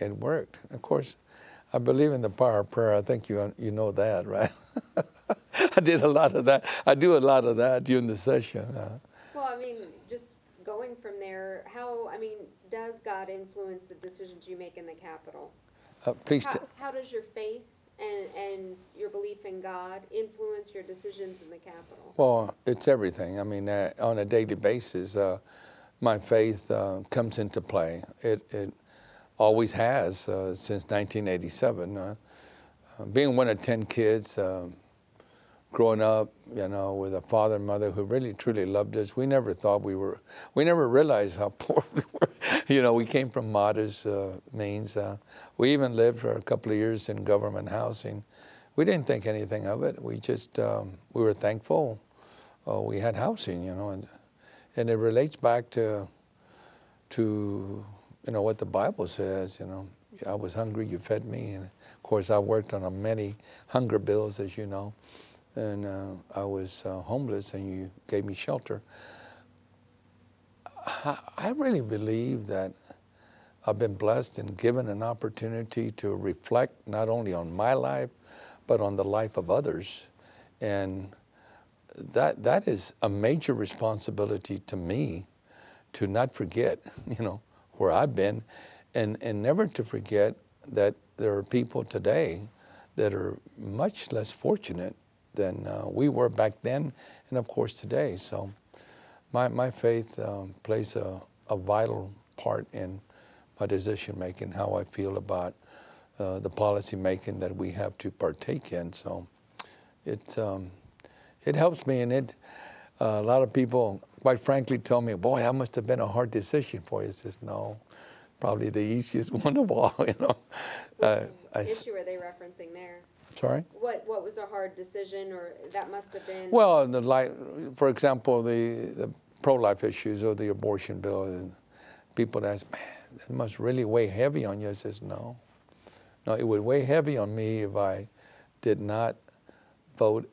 it worked. Of course, I believe in the power of prayer. I think you you know that, right? I did a lot of that. I do a lot of that during the session. Uh, Well, I mean, just going from there, how, I mean, does God influence the decisions you make in the Capitol? uh, please, How, how does your faith and, and your belief in God influence your decisions in the Capitol? well, it's everything. I mean, uh, on a daily basis, uh, my faith uh, comes into play. It, it always has uh, since 1987. Uh, uh, being one of 10 kids, uh, growing up, you know, with a father and mother who really truly loved us, we never thought we were, we never realized how poor we were. you know, we came from modest uh, means. We even lived for a couple of years in government housing. We didn't think anything of it. We just, um, we were thankful we had housing, you know, and, and it relates back to, to, you know, what the Bible says, you know. I was hungry, you fed me. And of course, I worked on a many hunger bills, as you know and uh, I was uh, homeless, and you gave me shelter. I, I really believe that I've been blessed and given an opportunity to reflect not only on my life, but on the life of others, and that that is a major responsibility to me to not forget, you know, where I've been, and and never to forget that there are people today that are much less fortunate than uh, we were back then, and of course today. So, my my faith um, plays a, a vital part in my decision making, how I feel about uh, the policy making that we have to partake in. So, it um, it helps me, and it uh, a lot of people, quite frankly, tell me, "Boy, that must have been a hard decision for you." I says, "No." Probably the easiest one of all, you know. Uh, I s- Issue are they referencing there? sorry. What, what was a hard decision, or that must have been? Well, the like, for example, the, the pro-life issues or the abortion bill, and people ask, man, that must really weigh heavy on you. I says, no, no, it would weigh heavy on me if I did not vote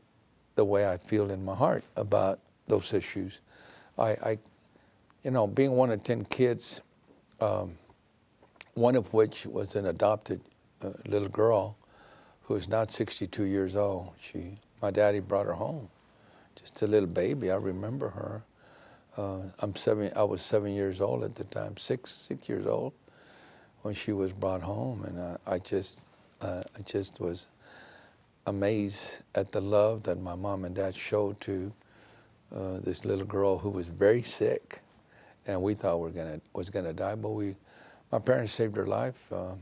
the way I feel in my heart about those issues. I, I you know, being one of ten kids, um, one of which was an adopted uh, little girl who is now 62 years old. She, my daddy brought her home, just a little baby. I remember her. Uh, I'm seven. I was seven years old at the time, six six years old, when she was brought home, and uh, I just uh, I just was amazed at the love that my mom and dad showed to uh, this little girl who was very sick, and we thought we're gonna was gonna die, but we, my parents saved her life. Uh,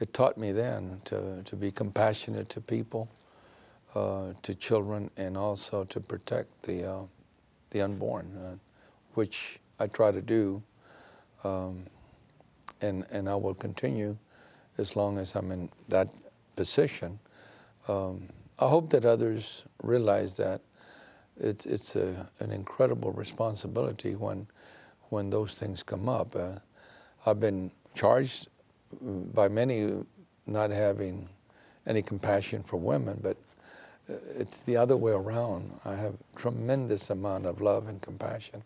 it taught me then to, to be compassionate to people, uh, to children, and also to protect the, uh, the unborn, uh, which I try to do, um, and, and I will continue as long as I'm in that position. Um, I hope that others realize that it's, it's a, an incredible responsibility when, when those things come up. Uh, I've been charged by many not having any compassion for women, but uh, it's the other way around. I have tremendous amount of love and compassion.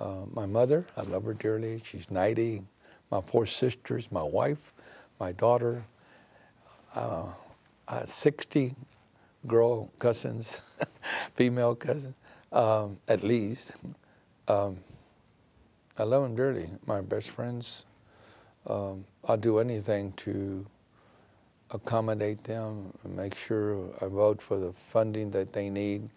Uh, my mother, I love her dearly. She's 90. My four sisters, my wife, my daughter, uh, uh, 60 girl cousins, female cousins, um, at least. Um, I love them dearly. My best friends, um, I'll do anything to accommodate them and make sure I vote for the funding that they need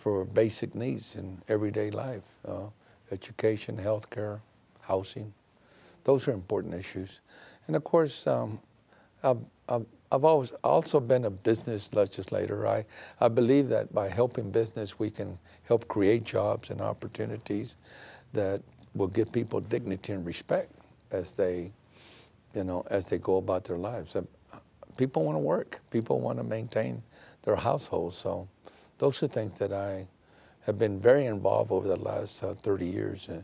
for basic needs in everyday life uh, education, health care, housing. Those are important issues. And of course, um, I've, I've, I've always also been a business legislator. I, I believe that by helping business, we can help create jobs and opportunities that will give people dignity and respect as they, you know, as they go about their lives. Uh, People want to work. People want to maintain their households. So those are things that I have been very involved over the last uh, 30 years uh,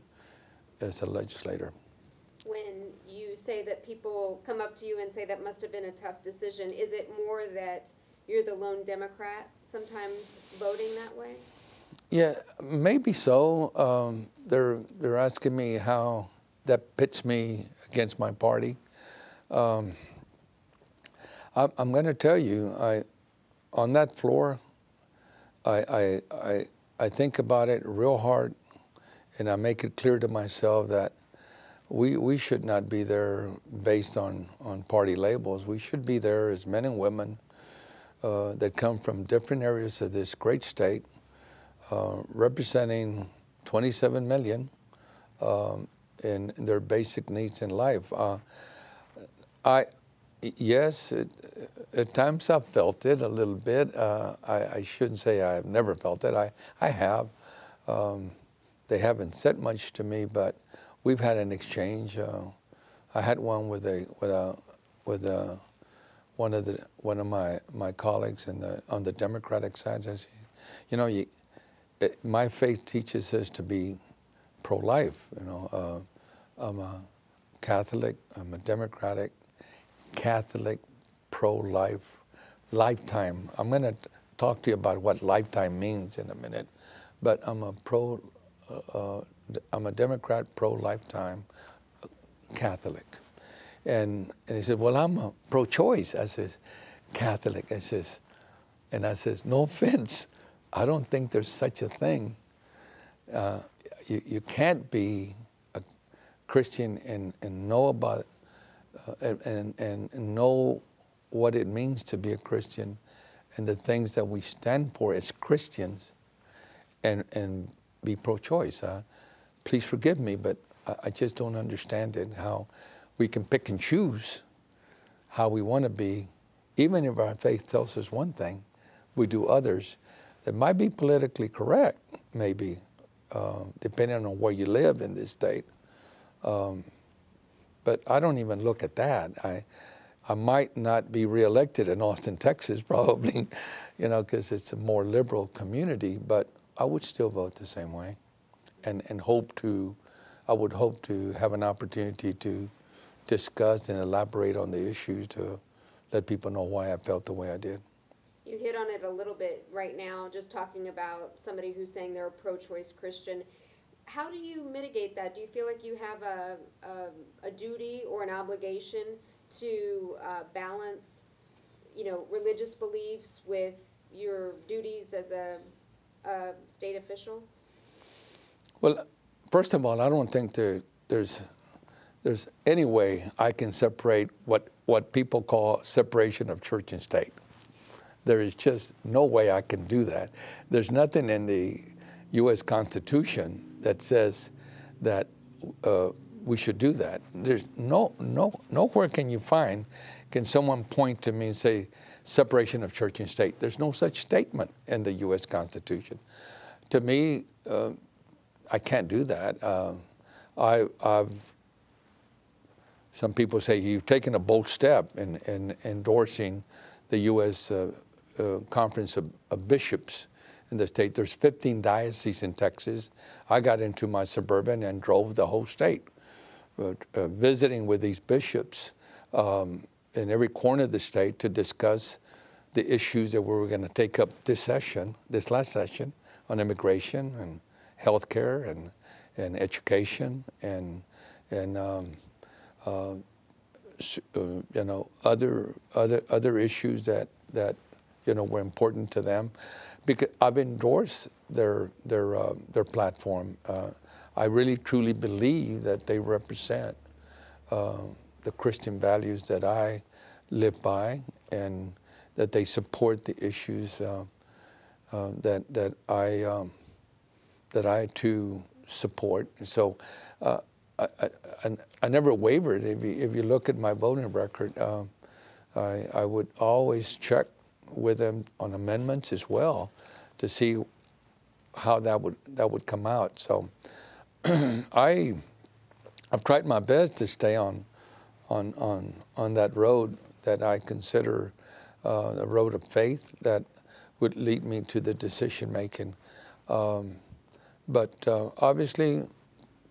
as a legislator. Say that people come up to you and say that must have been a tough decision, is it more that you're the lone Democrat sometimes voting that way? Yeah, maybe so. Um, they're they're asking me how that pits me against my party. Um, I, I'm going to tell you, I, on that floor, I, I, I, I think about it real hard, and I make it clear to myself that we, we should not be there based on, on party labels. We should be there as men and women uh, that come from different areas of this great state, uh, representing 27 million um, in, their basic needs in life. Uh, I, yes, it, at times I've felt it a little bit. Uh, I, I, shouldn't say I've never felt it. I, I have. Um, they haven't said much to me, but we've had an exchange. Uh, I had one with a with a with a, one of the one of my, my colleagues in the on the Democratic side. Says, you know, you, it, my faith teaches us to be pro-life. You know, uh, I'm a Catholic. I'm a Democratic Catholic pro-life lifetime. I'm going to talk to you about what lifetime means in a minute, but I'm a pro, uh, uh, I'm a Democrat pro-lifetime Catholic. And, and he said, well, I'm a pro-choice. I says, Catholic. I says, and I says, no offense, I don't think there's such a thing. Uh, you, you can't be a Christian and, and know about uh, and, and, and know what it means to be a Christian and the things that we stand for as Christians and, and be pro-choice. Uh, please forgive me, but I, I, just don't understand it, how we can pick and choose how we want to be, even if our faith tells us one thing, we do others that might be politically correct, maybe, uh, depending on where you live in this state. Um, but I don't even look at that. I, I might not be reelected in Austin, Texas, probably, you know, because it's a more liberal community, but I would still vote the same way and, and hope to, I would hope to have an opportunity to discuss and elaborate on the issues to let people know why I felt the way I did. You hit on it a little bit right now, just talking about somebody who's saying they're a pro choice Christian how do you mitigate that? Do you feel like you have a, a, a duty or an obligation to uh, balance, you know, religious beliefs with your duties as a, a state official? Well, first of all, I don't think there, there's there's any way I can separate what what people call separation of church and state. There is just no way I can do that. There's nothing in the U.S. Constitution that says that uh, we should do that. There's no, no, nowhere can you find, can someone point to me and say separation of church and state. There's no such statement in the U.S. Constitution. To me, uh, I can't do that. Uh, I, have some people say you've taken a bold step in, in endorsing the U.S. Uh, uh, Conference of, of Bishops in the state. There's 15 dioceses in Texas. I got into my suburban and drove the whole state, uh, visiting with these bishops um, in every corner of the state to discuss the issues that we were going to take up this session, this last session, on immigration and health care and, and education and, and um, uh, uh, you know, other, other, other issues that, that you know, were important to them because I've endorsed their their uh, their platform. Uh, I really truly believe that they represent uh, the Christian values that I live by, and that they support the issues uh, uh, that that I um, that I too support. So. Uh, I, I, I, never wavered. If you, if you look at my voting record, I, I would always check with them on amendments as well to see how that would that would come out. So I I've tried my best to stay on on on on that road that I consider uh, the road of faith that would lead me to the decision making. Um, but uh, obviously,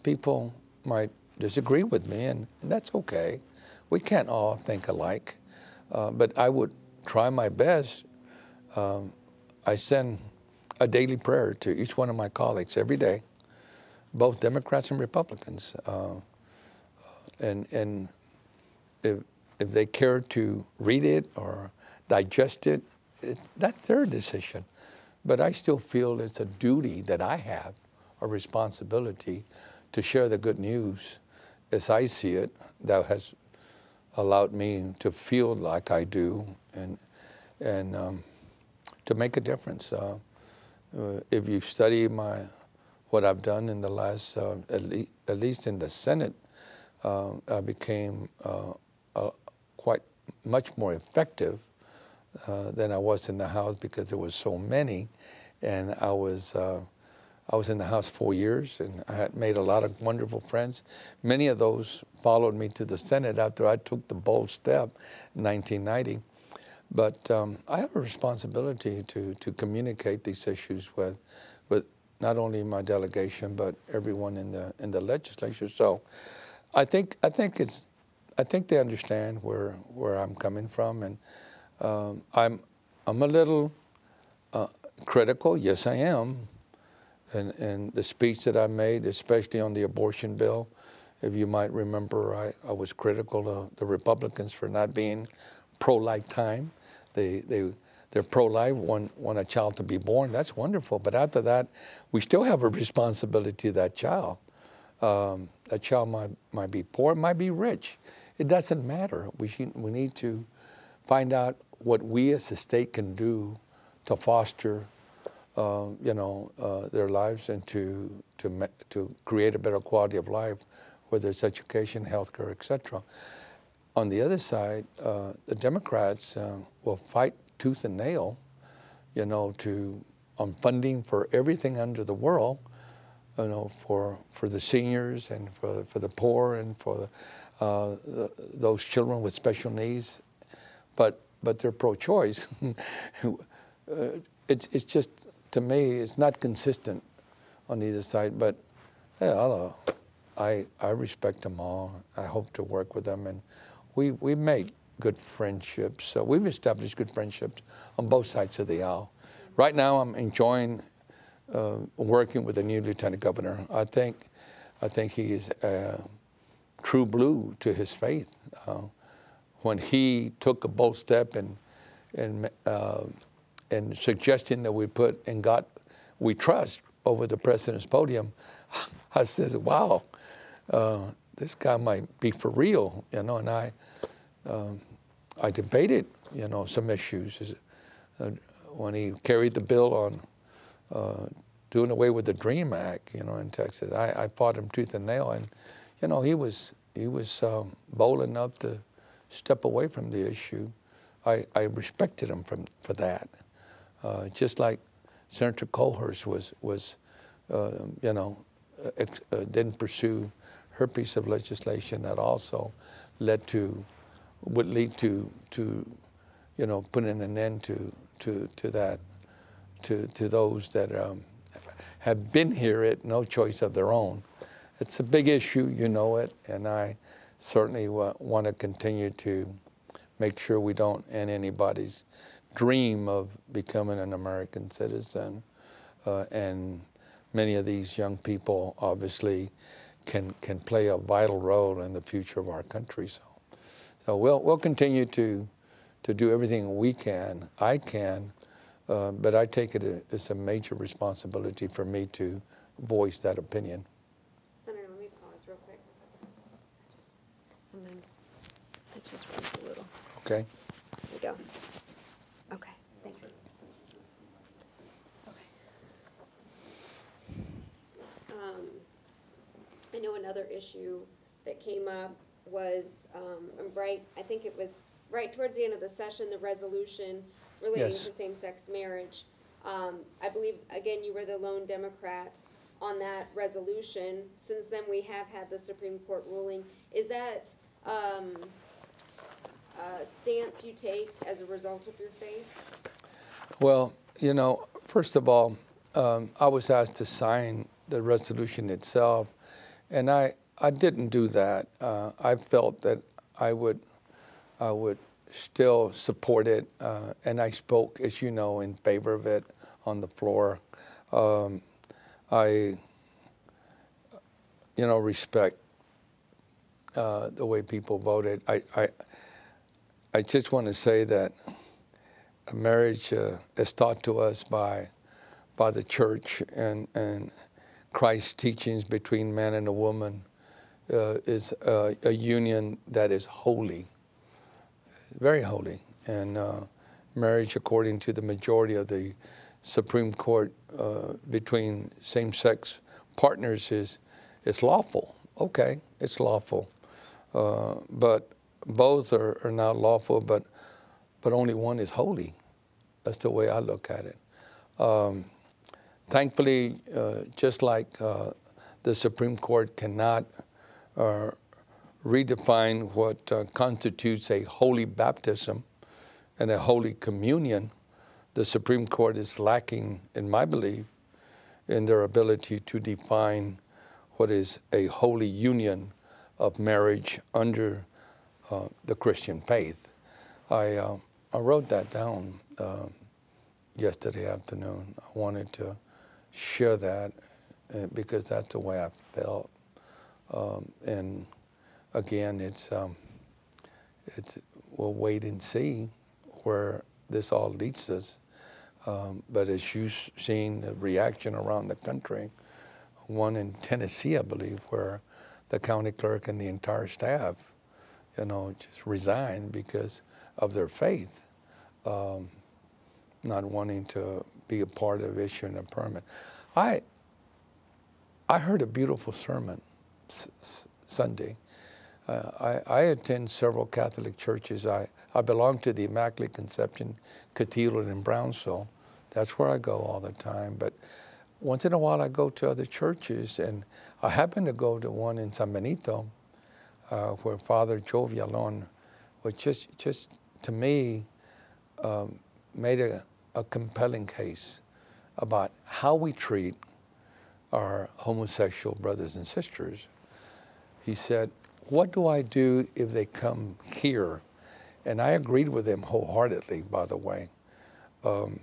people might disagree with me, and, and, that's okay. We can't all think alike. Uh, but I would try my best. Um, I send a daily prayer to each one of my colleagues every day, both Democrats and Republicans. Uh, and and if if they care to read it or digest it, it, that's their decision. But I still feel it's a duty that I have, a responsibility, to share the good news as I see it. That has allowed me to feel like I do, and and um, to make a difference. Uh, uh, if you study my what I've done in the last, uh, at, le- at, least in the Senate, uh, I became uh, quite much more effective uh, than I was in the House because there was so many, and I was. I was in the House four years, and I had made a lot of wonderful friends. Many of those followed me to the Senate after I took the bold step in 1990. But um, I have a responsibility to, to communicate these issues with, with not only my delegation but everyone in the in the legislature. So, I think I think it's I think they understand where where I'm coming from, and um, I'm I'm a little uh, critical. Yes, I am. And, and the speech that I made, especially on the abortion bill, if you might remember, I, I was critical of the Republicans for not being pro-life time. They, they, they're pro-life, want, want a child to be born. That's wonderful. But after that, we still have a responsibility to that child. Um, that child might, might be poor, might be rich. It doesn't matter. We, should, we need to find out what we as a state can do to foster, uh, you know, uh, their lives and to, to, to create a better quality of life, whether it's education, healthcare, etc. On the other side, uh, the Democrats uh, will fight tooth and nail, you know, to on funding for everything under the world, you know, for for the seniors and for for the poor and for uh, the, those children with special needs, but but they're pro-choice. Uh, it's it's just to me it's not consistent on either side. But yeah, I I respect them all. I hope to work with them and we, we've made good friendships. So we've established good friendships on both sides of the aisle. Right now, I'm enjoying uh, working with the new lieutenant governor. I think, I think he is uh, true blue to his faith. Uh, when he took a bold step and and uh, and suggesting that we put and God we trust over the president's podium, I said, "Wow, uh, this guy might be for real," you know. And I um, I debated, you know, some issues. Uh, when he carried the bill on uh, doing away with the DREAM Act, you know, in Texas, I, I fought him tooth and nail, and you know, he was he was um, bold enough to step away from the issue. I, I respected him from, for that. Uh, just like Senator Kolkhorst was was, uh, you know, ex, uh, didn't pursue her piece of legislation that also led to would lead to to you know putting an end to to to that to to those that um, have been here at no choice of their own. It's a big issue, you know it, and I certainly want to continue to make sure we don't end anybody's dream of becoming an American citizen. Uh, and many of these young people obviously can can play a vital role in the future of our country. So. So we'll, we'll continue to, to do everything we can, I can, uh, but I take it as a major responsibility for me to voice that opinion. Senator, let me pause real quick. Just, sometimes it just runs a little. Okay. There we go. Okay, thank you. Okay. Um, I know another issue that came up was, um, right, I think it was right towards the end of the session, the resolution relating Yes. to same-sex marriage. Um, I believe, again, you were the lone Democrat on that resolution. Since then, we have had the Supreme Court ruling. Is that, um, a stance you take as a result of your faith? Well, you know, first of all, um, I was asked to sign the resolution itself, and I, I didn't do that. Uh, I felt that I would, I would still support it, uh, and I spoke, as you know, in favor of it on the floor. Um, I, you know, respect uh, the way people voted. I, I, I just want to say that marriage uh, is taught to us by, by the church and, and Christ's teachings between man and a woman uh, is a, a, union that is holy, very holy. And uh, marriage, according to the majority of the Supreme Court, uh, between same sex partners is, is lawful. Okay, it's lawful. Uh, but both are, are not lawful, but, but only one is holy. That's the way I look at it. Um, thankfully, uh, just like uh, the Supreme Court cannot uh, redefine what uh, constitutes a holy baptism and a holy communion, the Supreme Court is lacking, in my belief, in their ability to define what is a holy union of marriage under uh, the Christian faith. I, uh, I wrote that down yesterday afternoon. I wanted to share that uh, because that's the way I felt. Um, and again, it's, um, it's, we'll wait and see where this all leads us. Um, but as you've seen the reaction around the country, one in Tennessee, I believe, where the county clerk and the entire staff, you know, just resigned because of their faith, um, not wanting to be a part of issuing a permit. I, I heard a beautiful sermon Sunday. Uh, I, I attend several Catholic churches. I, I belong to the Immaculate Conception Cathedral in Brownsville. That's where I go all the time. But once in a while, I go to other churches, and I happen to go to one in San Benito, uh, where Father Joe Villalon, was just, just to me, um, made a, a compelling case about how we treat our homosexual brothers and sisters. He said, What do I do if they come here? And I agreed with him wholeheartedly, by the way. Um,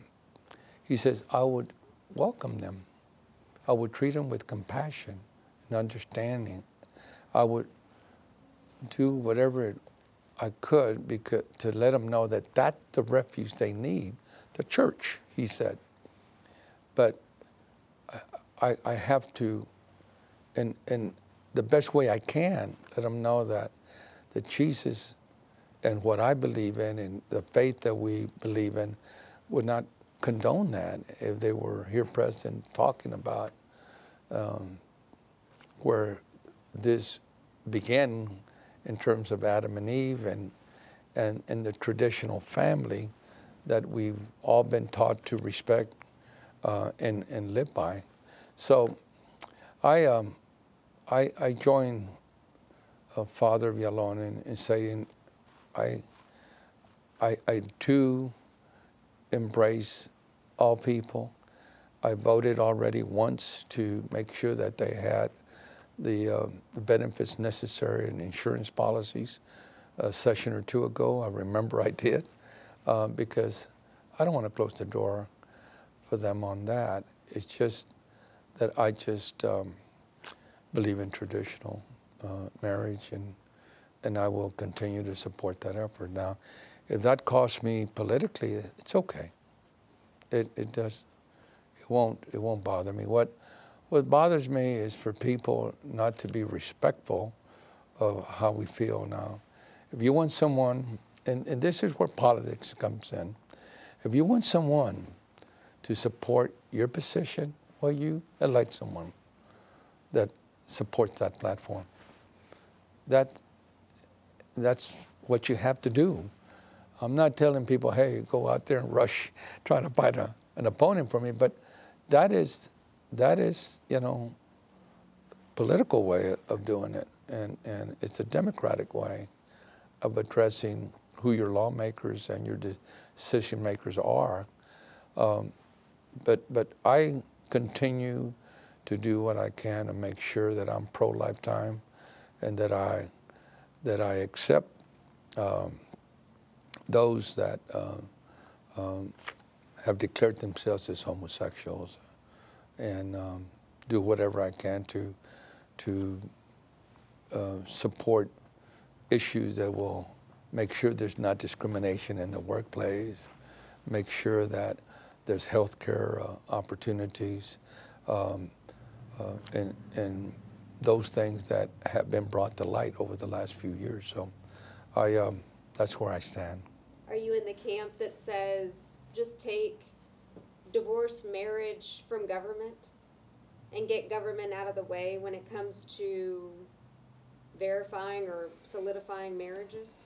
he says, I would welcome them. I would treat them with compassion and understanding. I would do whatever I could because, to let them know that that's the refuge they need, the church, he said. But I, I have to, in, in the best way I can, let them know that, that Jesus and what I believe in and the faith that we believe in would not condone that if they were here present talking about um, where this began in terms of Adam and Eve and, and, and the traditional family that we've all been taught to respect uh, and, and live by. So I, um, I, I join uh, Father Villalon in, in saying I, I, I do embrace all people. I voted already once to make sure that they had the uh, benefits necessary and insurance policies a session or two ago. I remember I did uh, because I don't want to close the door for them on that. It's just that I just um, believe in traditional uh, marriage and and I will continue to support that effort. Now, if that costs me politically, it's okay. It, it does, it won't, it won't bother me. What, what bothers me is for people not to be respectful of how we feel now. If you want someone, and, and this is where politics comes in, if you want someone to support your position, well, you elect someone that supports that platform. That, that's what you have to do. I'm not telling people, hey, go out there and rush, try to fight a, an opponent for me, but that is, that is, you know, political way of doing it, and, and it's a democratic way of addressing who your lawmakers and your decision makers are. Um, but, but I continue to do what I can to make sure that I'm pro-lifetime and that I, that I accept um, those that uh, um, have declared themselves as homosexuals and um, do whatever I can to, to uh, support issues that will make sure there's not discrimination in the workplace, make sure that there's health care uh, opportunities, um, uh, and, and those things that have been brought to light over the last few years. So I, um, that's where I stand. Are you in the camp that says just take divorce marriage from government and get government out of the way when it comes to verifying or solidifying marriages?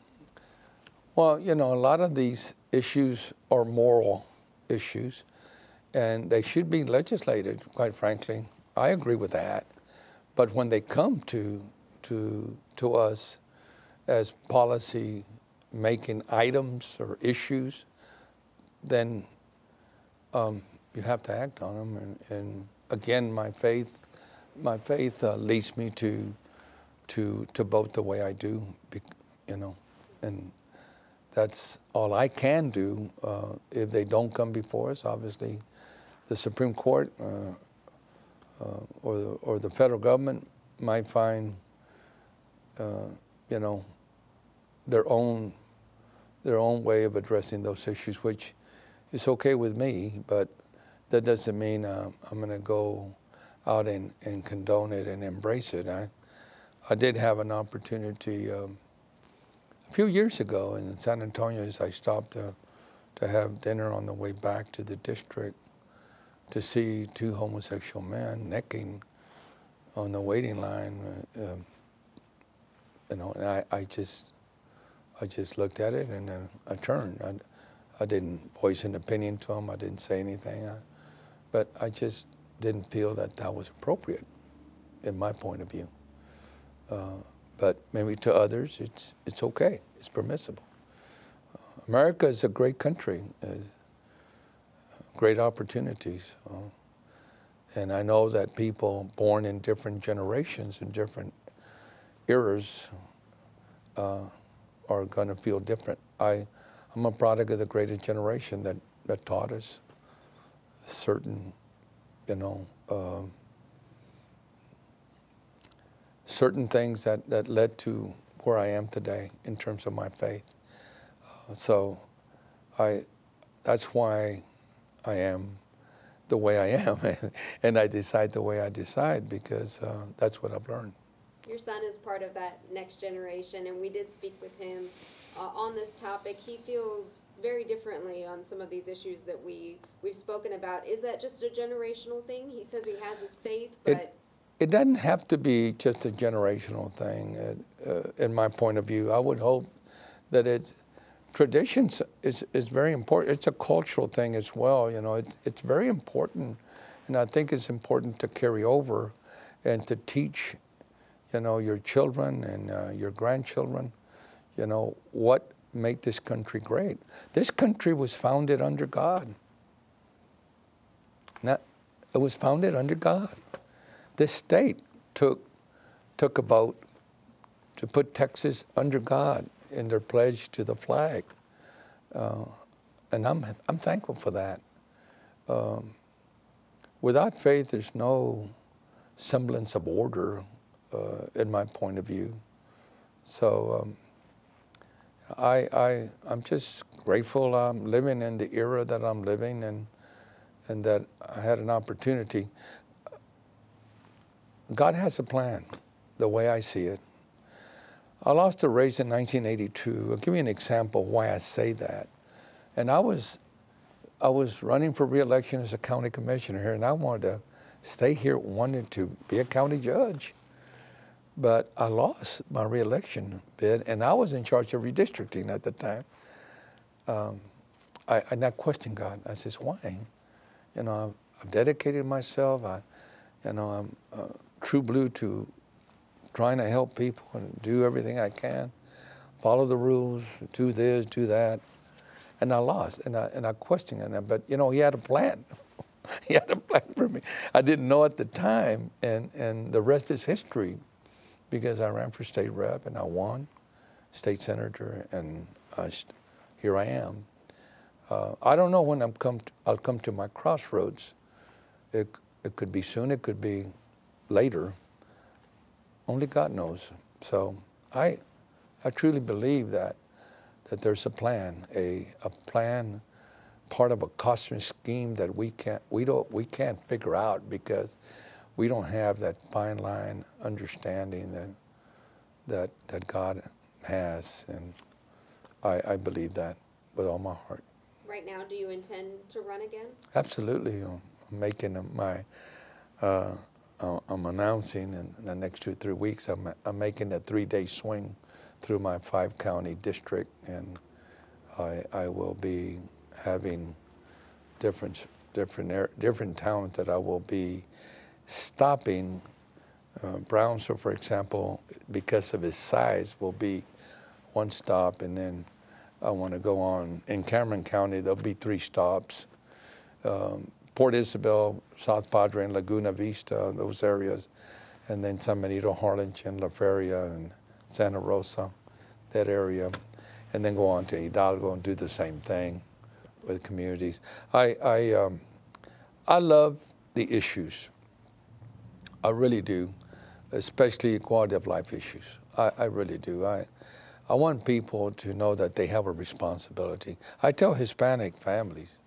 Well, you know, a lot of these issues are moral issues, and they should be legislated, quite frankly. I agree with that. But when they come to, to, to us as policy making items or issues, then um, you have to act on them. And, and again, my faith, my faith uh, leads me to, to, to vote the way I do, you know, and that's all I can do. Uh, if they don't come before us, obviously, the Supreme Court uh, uh, or the or the federal government might find, uh, you know, their own their own way of addressing those issues, which is okay with me, but that doesn't mean uh, I'm going to go out and, and condone it and embrace it. I, I did have an opportunity um, a few years ago in San Antonio as I stopped to, to have dinner on the way back to the district to see two homosexual men necking on the waiting line. Uh, um, you know, and I, I just I just looked at it and then I turned. I, I didn't voice an opinion to him. I didn't say anything. I, but I just didn't feel that that was appropriate in my point of view. Uh, but maybe to others, it's, it's okay. It's permissible. America is a great country, uh, great opportunities. Uh, and I know that people born in different generations and different eras uh, are going to feel different. I, I'm a product of the greatest generation that, that taught us certain, you know, uh, certain things that, that led to where I am today in terms of my faith. Uh, so I, that's why I am the way I am. and I decide the way I decide because uh, that's what I've learned. Your son is part of that next generation, and we did speak with him uh, on this topic. He feels very differently on some of these issues that we we've spoken about. Is that just a generational thing? He says he has his faith, but it, it doesn't have to be just a generational thing. It, uh, in my point of view, I would hope that it's traditions is, is very important. It's a cultural thing as well. You know, it's, it's very important, and I think it's important to carry over and to teach you know, your children and uh, your grandchildren, you know, what made this country great. This country was founded under God. Not, it was founded under God. This state took, took a vote to put Texas under God in their pledge to the flag. Uh, and I'm, I'm thankful for that. Um, without faith, there's no semblance of order uh, in my point of view. So um, I, I, I'm just grateful I'm living in the era that I'm living and, and that I had an opportunity. God has a plan, the way I see it. I lost a race in 1982. I'll give you an example why I say that. And I was, I was running for reelection as a county commissioner here, and I wanted to stay here, wanted to be a county judge. But I lost my reelection bid, and I was in charge of redistricting at the time. Um, I, I not questioned God. I says, why? You know, I've, I've dedicated myself. I, you know, I'm uh, true blue to trying to help people and do everything I can, follow the rules, do this, do that. And I lost, and I, and I questioned it. But, you know, he had a plan. he had a plan for me. I didn't know at the time, and, and the rest is history because I ran for state rep and I won, state senator, and I, here I am. Uh, I don't know when I'm come to, I'll come to my crossroads. It, it could be soon, it could be later. Only God knows. So I, I truly believe that that there's a plan, a, a plan, part of a cosmic scheme that we can't we don't we can't figure out because we don't have that fine line understanding that that that God has, and I, I believe that with all my heart. Right now, do you intend to run again? Absolutely, I'm making my. Uh, I'm announcing in the next two three weeks. I'm, I'm making a three day swing through my five county district, and I, I will be having different different different towns that I will be stopping. Uh, Brownsville, for example, because of its size, will be one stop, and then I want to go on in Cameron County. There'll be three stops. Um, Port Isabel, South Padre, and Laguna Vista, those areas, and then San Benito, Harlingen, and La Feria, and Santa Rosa, that area, and then go on to Hidalgo and do the same thing with communities. I, I, um, I love the issues. I really do, especially quality of life issues. I, I really do. I, I want people to know that they have a responsibility. I tell Hispanic families,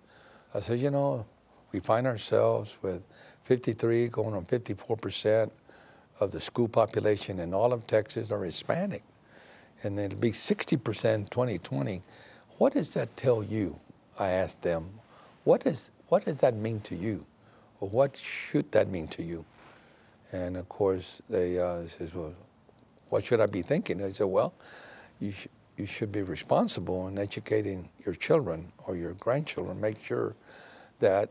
I say, you know, we find ourselves with 53 going on 54 percent of the school population in all of Texas are Hispanic. And then it'll be 60% 2020. What does that tell you? I asked them, what, is, what does that mean to you? Or what should that mean to you? And of course, they uh, says, well, what should I be thinking? I said, well, you, sh- you should be responsible in educating your children or your grandchildren. Make sure that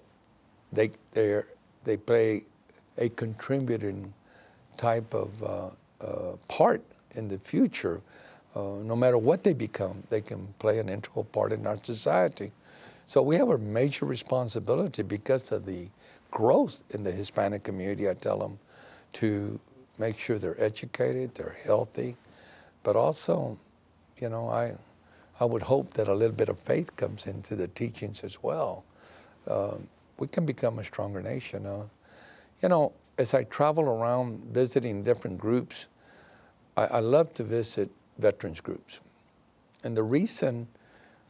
they, they they play a contributing type of uh, uh, part in the future. Uh, no matter what they become, they can play an integral part in our society. So we have a major responsibility because of the growth in the Hispanic community. I tell them to make sure they're educated, they're healthy, but also, you know, I, I would hope that a little bit of faith comes into the teachings as well. Um, we can become a stronger nation. Uh, you know, as I travel around visiting different groups, I, I love to visit veterans groups. And the reason,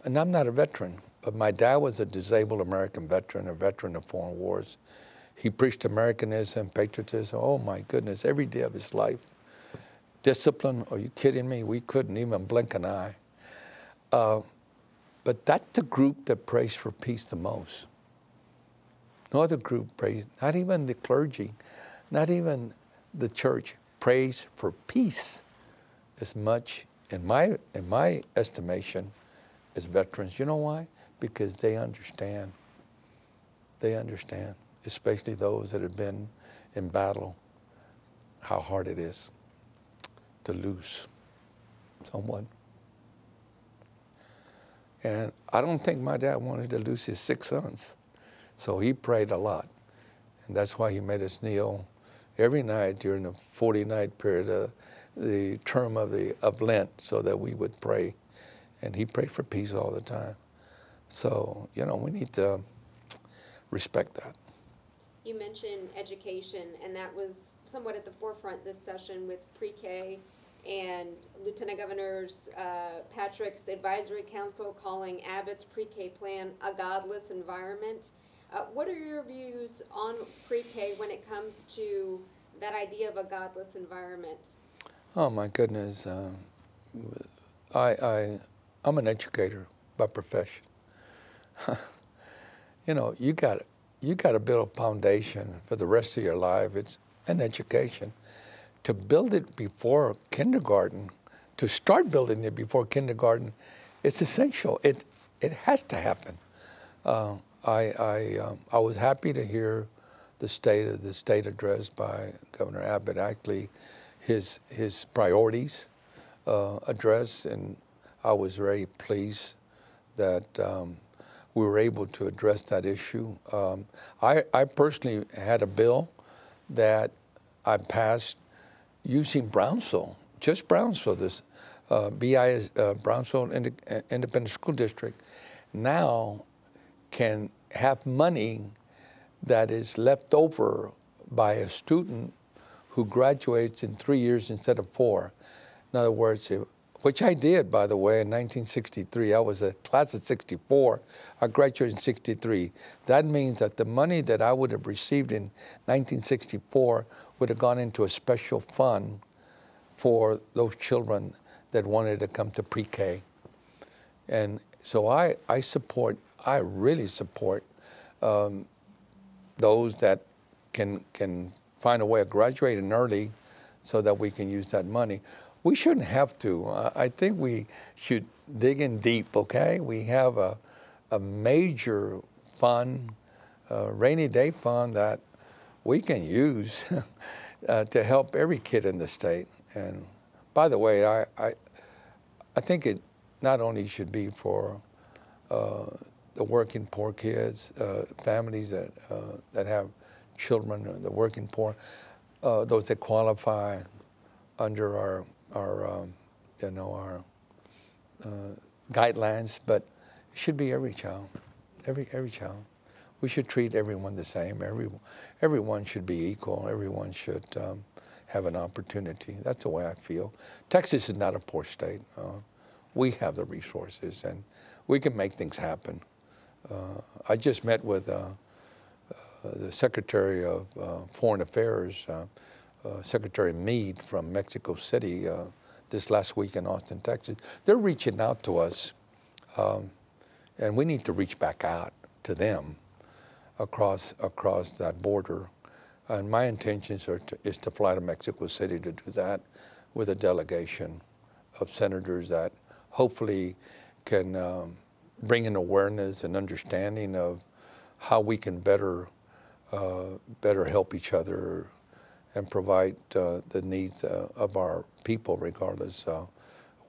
and I'm not a veteran, but my dad was a disabled American veteran, a veteran of foreign wars. He preached Americanism, patriotism, oh my goodness, every day of his life. Discipline, are you kidding me? We couldn't even blink an eye. Uh, but that's the group that prays for peace the most. No other group prays, not even the clergy, not even the church prays for peace as much, in my, in my estimation, as veterans. You know why? Because they understand. They understand, especially those that have been in battle, how hard it is to lose someone. And I don't think my dad wanted to lose his six sons. So he prayed a lot. And that's why he made us kneel every night during the 40 night period, uh, the term of, the, of Lent, so that we would pray. And he prayed for peace all the time. So, you know, we need to respect that. You mentioned education, and that was somewhat at the forefront this session with pre K and Lieutenant Governor's uh, Patrick's advisory council calling Abbott's pre K plan a godless environment. Uh, what are your views on pre-K when it comes to that idea of a godless environment? Oh my goodness, uh, I, I, I'm an educator by profession. you know, you got you got to build a foundation for the rest of your life. It's an education. To build it before kindergarten, to start building it before kindergarten, it's essential. It it has to happen. Uh, I, I, um, I was happy to hear the state of the state address by Governor Abbott. Actually, his his priorities uh, address, and I was very pleased that um, we were able to address that issue. Um, I, I personally had a bill that I passed using Brownsville, just Brownsville, this uh, BI uh, Brownsville Independent School District. Now can have money that is left over by a student who graduates in three years instead of four. In other words, which I did, by the way, in 1963. I was a class of 64. I graduated in 63. That means that the money that I would have received in 1964 would have gone into a special fund for those children that wanted to come to pre-K. And so I, I support, I really support um, those that can, can find a way of graduating early so that we can use that money. We shouldn't have to. I think we should dig in deep, okay? We have a, a major fund, a rainy day fund that we can use uh, to help every kid in the state. And by the way, I, I, I think it not only should be for uh, the working poor kids, uh, families that, uh, that have children, the working poor, uh, those that qualify under our our um, you know our uh, guidelines, but it should be every child, every every child. We should treat everyone the same. Every everyone should be equal. Everyone should um, have an opportunity. That's the way I feel. Texas is not a poor state. Uh, we have the resources, and we can make things happen. Uh, I just met with uh, uh, the Secretary of Foreign Affairs Secretary Meade from Mexico City this last week in Austin, Texas. They're reaching out to us, um, and we need to reach back out to them across across that border. And my intentions are to, is to fly to Mexico City to do that with a delegation of senators that hopefully can um, bring an awareness and understanding of how we can better uh, better help each other and provide uh, the needs uh, of our people, regardless uh,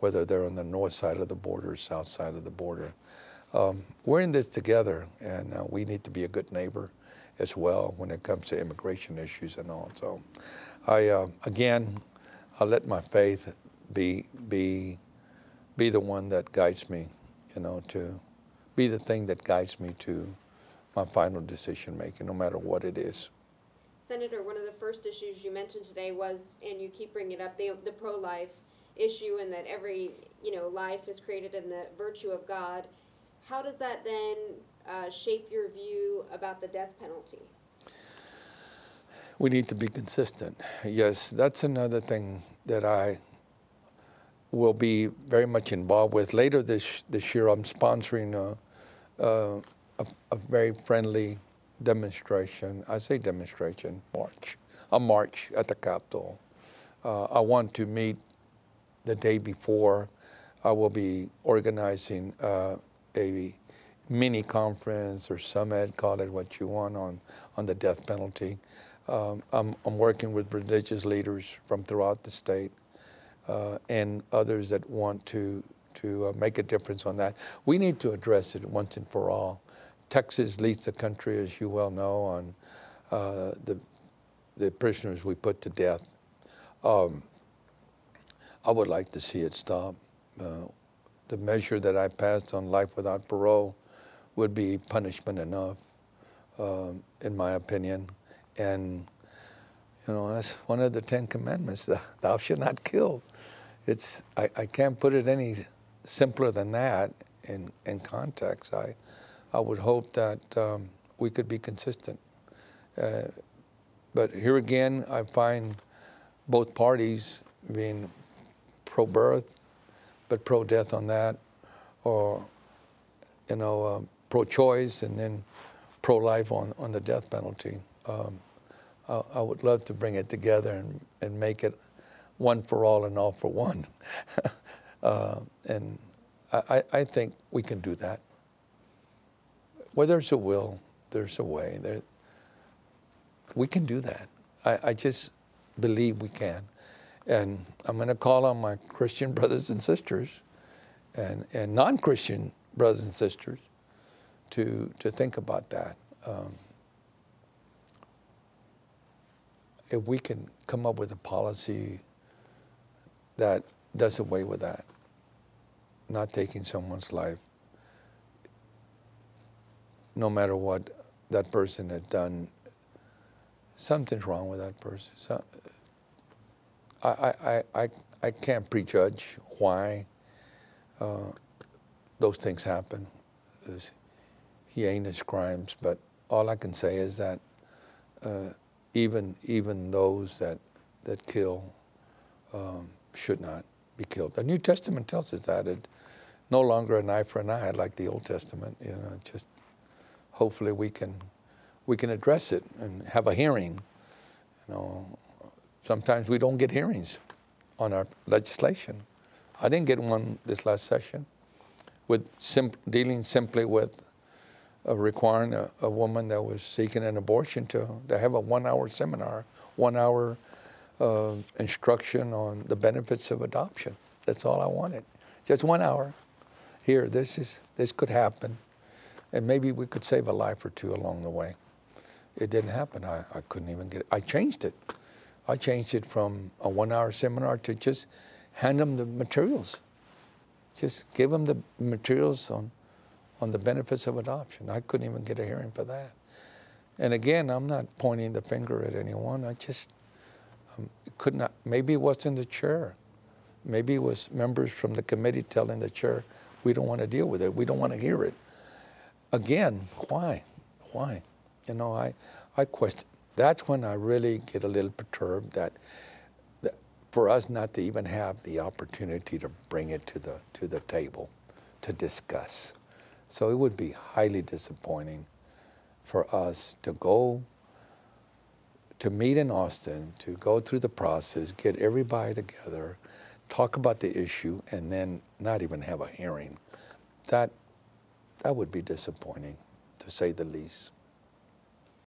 whether they're on the north side of the border or south side of the border. Um, we're in this together, and uh, we need to be a good neighbor as well when it comes to immigration issues and all. So, I uh, again, I let my faith be be be the one that guides me, you know, to be the thing that guides me to my final decision making, no matter what it is. Senator, one of the first issues you mentioned today was, and you keep bringing it up, the, the pro-life issue and that every, you know, life is created in the virtue of God. How does that then uh, shape your view about the death penalty? We need to be consistent. Yes, that's another thing that I will be very much involved with. Later this, this year, I'm sponsoring a, a, a, very friendly demonstration, I say demonstration, march, a march at the Capitol. Uh, I want to meet the day before. I will be organizing uh, a mini conference or summit, call it what you want, on, on the death penalty. Um, I'm, I'm, working with religious leaders from throughout the state uh, and others that want to, to uh, make a difference on that. We need to address it once and for all. Texas leads the country, as you well know, on uh, the, the prisoners we put to death. Um, I would like to see it stop. Uh, the measure that I passed on life without parole would be punishment enough, uh, in my opinion. And, you know, that's one of the Ten Commandments, thou shalt not kill. It's, I, I can't put it any simpler than that in, in context. I, I would hope that um, we could be consistent. Uh, but here again, I find both parties being pro-birth, but pro-death on that, or you know, um, pro-choice, and then pro-life on, on the death penalty. Um, I, I, would love to bring it together and, and make it one for all and all for one. uh, and I, I think we can do that. Where there's a will, there's a way. There, we can do that. I, I just believe we can. And I'm going to call on my Christian brothers and sisters and, and non Christian brothers and sisters to, to think about that. Um, if we can come up with a policy that does away with that, not taking someone's life, no matter what that person had done, something's wrong with that person. So, I, I, I, I can't prejudge why uh, those things happen. There's heinous crimes, but all I can say is that uh, even even those that that kill um, should not be killed. The New Testament tells us that it no longer an eye for an eye like the Old Testament. You know, just hopefully we can we can address it and have a hearing. You know, sometimes we don't get hearings on our legislation. I didn't get one this last session with dealing simply with uh, requiring a, a, woman that was seeking an abortion to, to have a one hour seminar, one hour uh, instruction on the benefits of adoption. That's all I wanted. Just one hour. Here, this is this could happen, and maybe we could save a life or two along the way. It didn't happen. I, I couldn't even get it. I changed it. I changed it from a one-hour seminar to just hand them the materials. Just give them the materials on on the benefits of adoption. I couldn't even get a hearing for that. And again, I'm not pointing the finger at anyone. I just um, could not. Maybe it was in the chair. Maybe it was members from the committee telling the chair, "We don't want to deal with it. We don't want to hear it." Again, why? Why? You know, I, I question. That's when I really get a little perturbed that, that for us not to even have the opportunity to bring it to the to the table, to discuss. So it would be highly disappointing for us to go to meet in Austin, to go through the process, get everybody together, talk about the issue, and then not even have a hearing. That, that would be disappointing, to say the least.